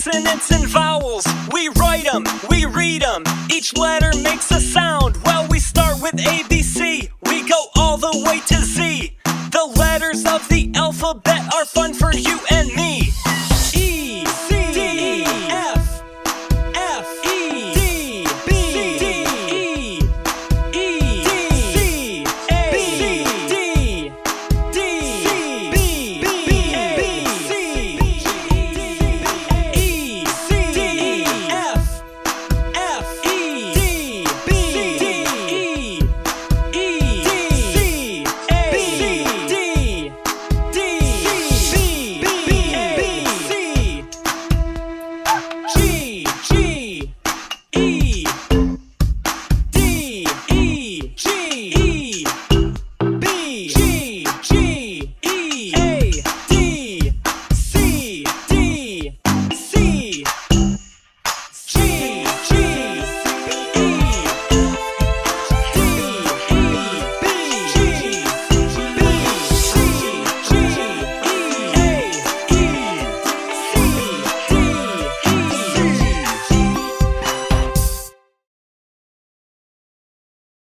consonants and vowels. We write them, we read them. Each letter makes a sound. The letters of the alphabet are fun for you and me.